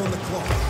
on the clock.